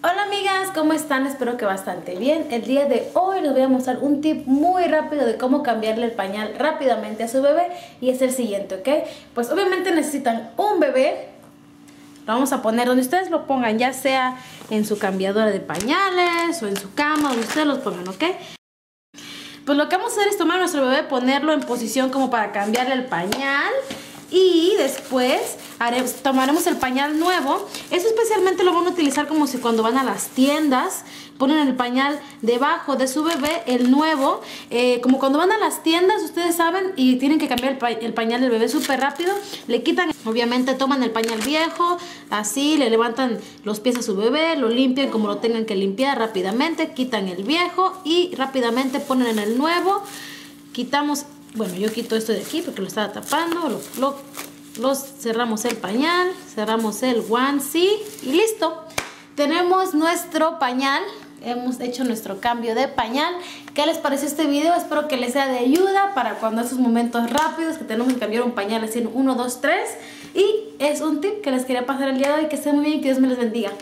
Hola amigas, ¿cómo están? Espero que bastante bien. El día de hoy les voy a mostrar un tip muy rápido de cómo cambiarle el pañal rápidamente a su bebé y es el siguiente, ¿ok? Pues obviamente necesitan un bebé, lo vamos a poner donde ustedes lo pongan, ya sea en su cambiadora de pañales o en su cama, donde ustedes los pongan, ¿ok? Pues lo que vamos a hacer es tomar a nuestro bebé, ponerlo en posición como para cambiarle el pañal y después tomaremos el pañal nuevo. Eso especialmente lo van a utilizar como si cuando van a las tiendas ponen el pañal debajo de su bebé, el nuevo. Eh, como cuando van a las tiendas, ustedes saben, y tienen que cambiar el, pañal del bebé súper rápido, le quitan, obviamente toman el pañal viejo, así, le levantan los pies a su bebé, lo limpian como lo tengan que limpiar rápidamente, quitan el viejo y rápidamente ponen en el nuevo. Quitamos bueno, yo quito esto de aquí porque lo estaba tapando, lo, cerramos el pañal, cerramos el onesie y listo. Tenemos nuestro pañal, hemos hecho nuestro cambio de pañal. ¿Qué les pareció este video? Espero que les sea de ayuda para cuando esos momentos rápidos que tenemos que cambiar un pañal así en 1, 2, 3. Y es un tip que les quería pasar el día de hoy. Que estén muy bien y que Dios me les bendiga.